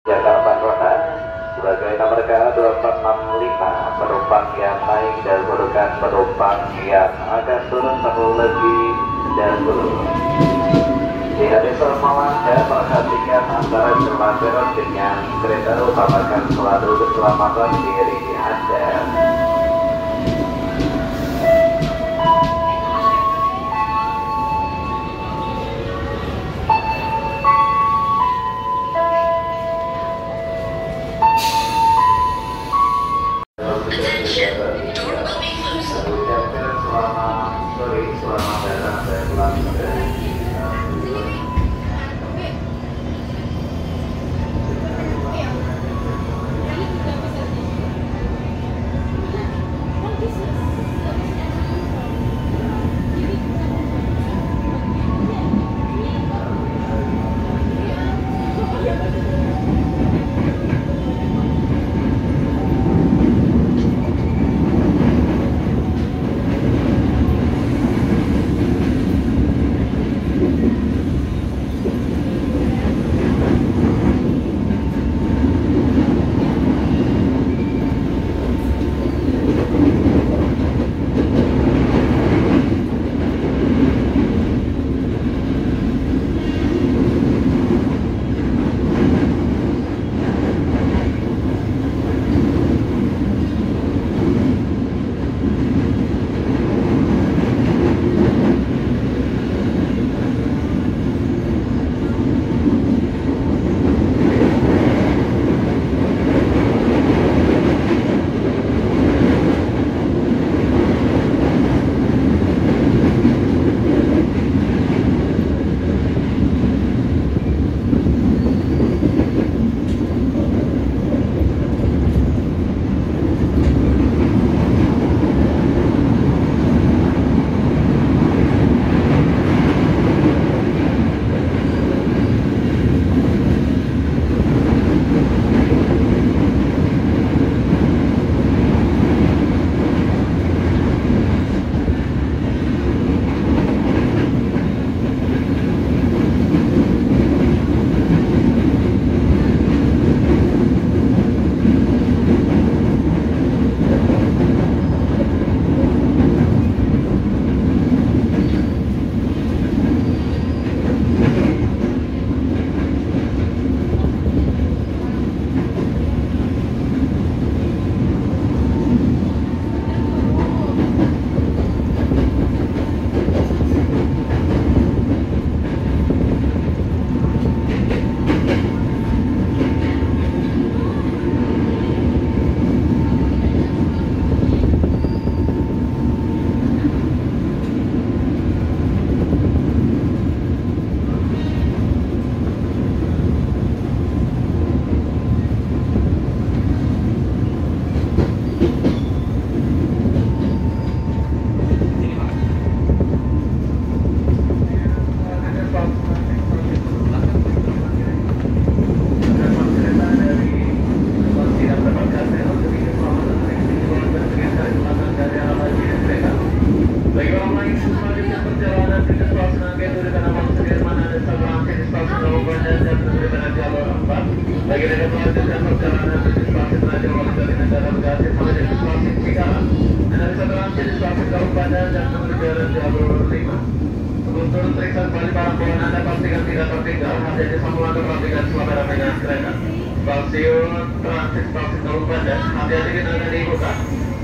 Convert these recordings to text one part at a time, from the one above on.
Jakarta Kota sebagai nomor K2465 penumpang yang naik dan bukan penumpang yang akan turun terlebih dahulu. Jika Anda perhatikan antara celah dengan kereta utamakan selalu keselamatan diri Anda.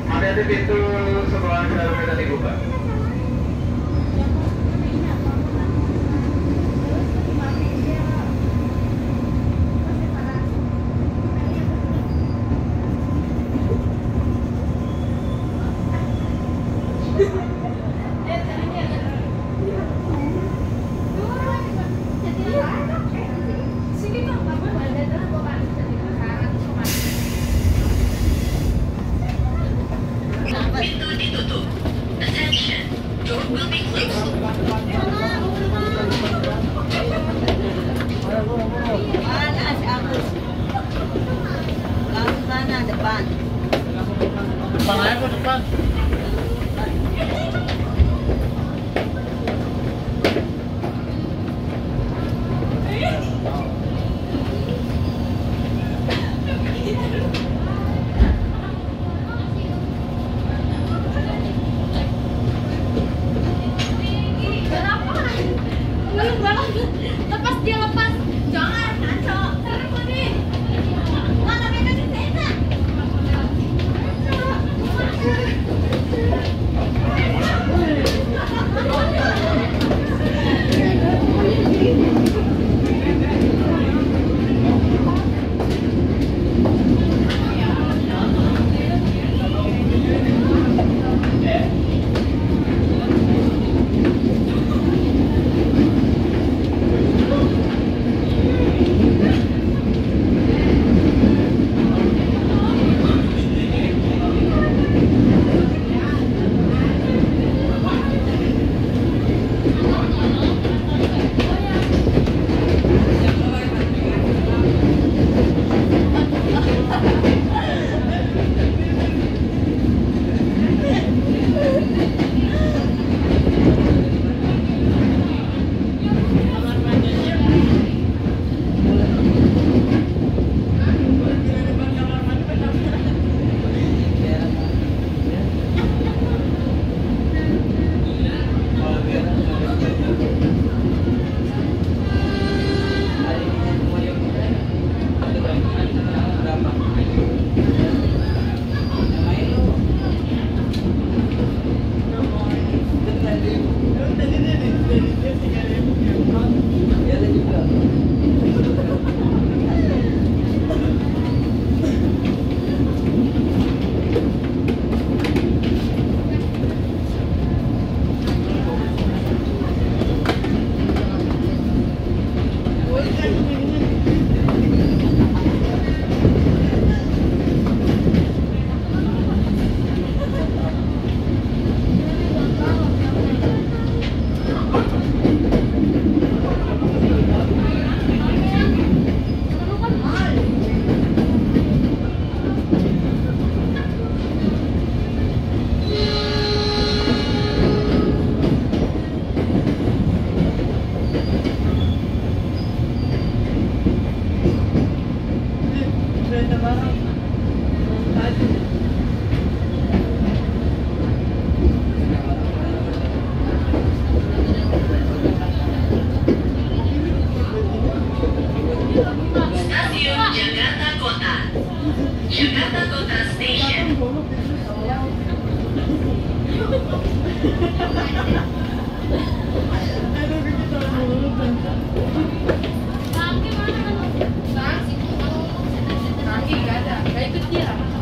Hati-hati pintu sebelah kita dibuka Yukatagota Station.